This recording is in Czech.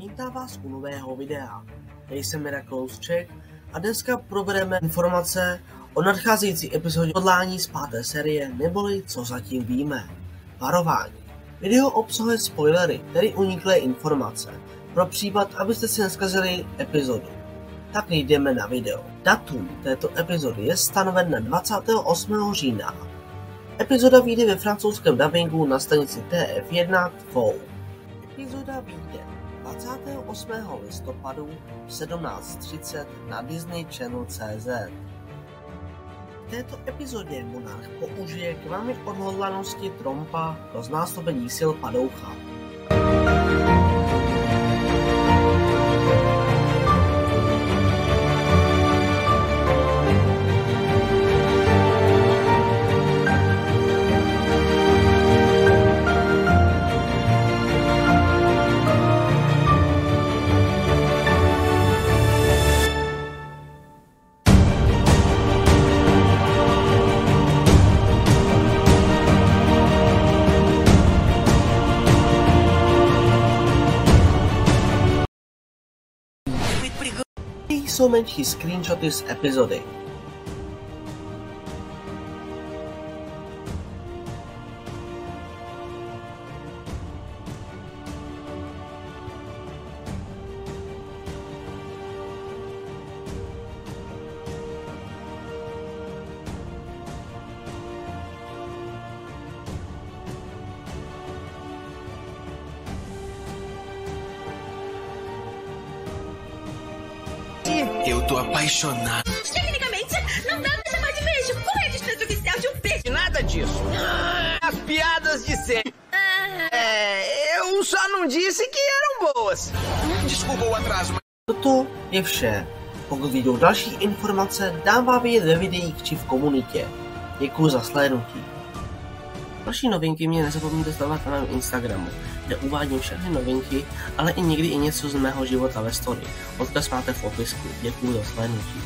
Vítám vás u nového videa. Jsem Miraculous Czech a dneska probereme informace o nadcházející epizodě odlání z páté série, neboli co zatím víme. Varování. Video obsahuje spoilery, tedy uniklé informace, pro případ, abyste si neskazili epizodu. Tak jdeme na video. Datum této epizody je stanoven na 28. října. Epizoda vyjde ve francouzském dubbingu na stanici TF1 Tvou. Epizoda vyjde 28. listopadu v 17.30 na Disney Channel CZ. V této epizodě Monarch použije k velmi odhodlanosti Trompa pro znásobení sil padoucha. Jsou menší screenshoty z epizody. Eu tô apaixonado. Tecnicamente, não dá pra chamar de beijo. Qual é a distância oficial de um beijo? Nada disso. As piadas de sempre. É, eu só não disse que eram boas. Desculpa o atraso, mas... Toto je vše. Pokud viděl další informace, dám vám vědět ve videích či v komunitě. Děkuji za slédnutí. Další novinky mě nezapomeňte sledovat na mém Instagramu, kde uvádím všechny novinky, ale i někdy i něco z mého života ve story. Odkaz máte v popisku. Děkuji za slednutí.